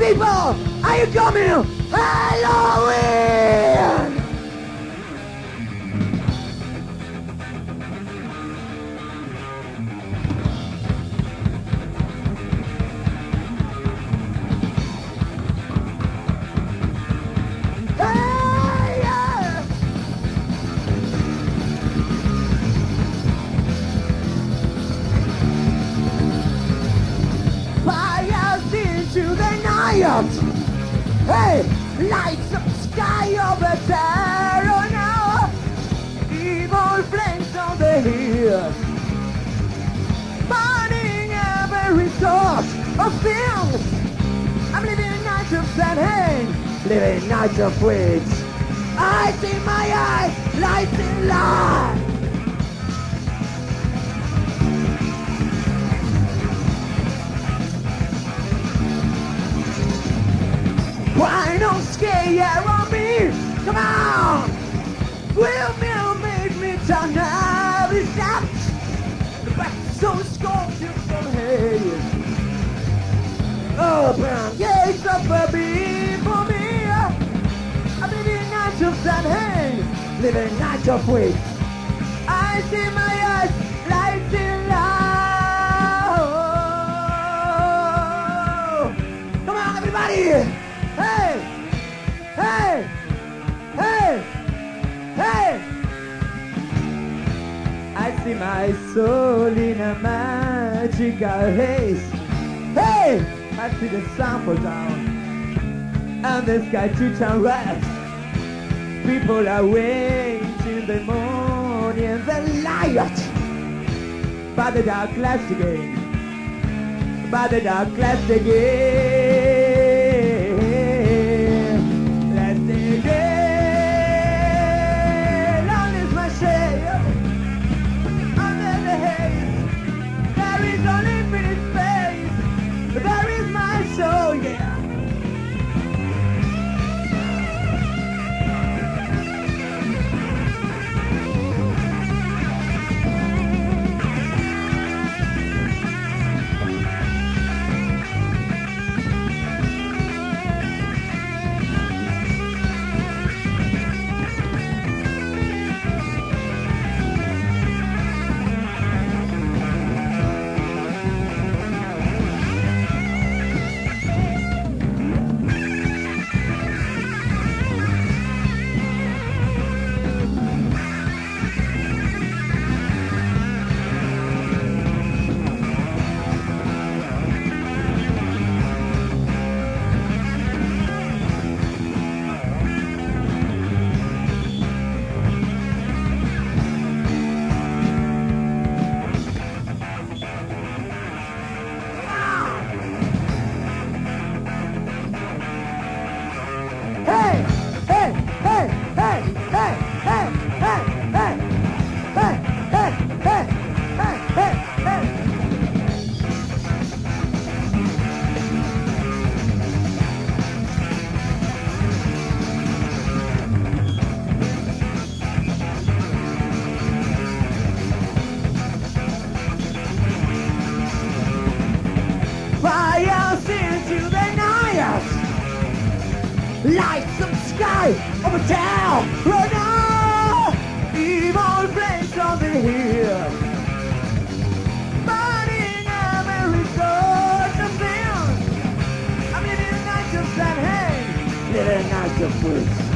people, are you coming? Halloween! Night. Hey, lights up sky over terror now. Evil flames on the hill. Burning every source of things. I'm living nights of Samhain, living nights of weeds. I see my eyes, lights in light. Me? Come on! Will you oh, make me turn every step? The back so scorching from hate. Open gates a beam for me. I'm living nights of Samhain, living nights of week. I see my see my soul in a magical haze. Hey! I see the sun fall down and the sky to turn red. People are waiting the morning, the light. But the dark lasts again. But the dark lasts again. like, subscribe, up and town right now. Evil brains on the hill. Burning America, something. I'm living a night of that, hey. Living a night of fruits.